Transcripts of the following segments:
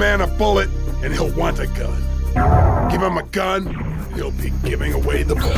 man a bullet, and he'll want a gun. Give him a gun, he'll be giving away the bullet.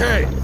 Okay.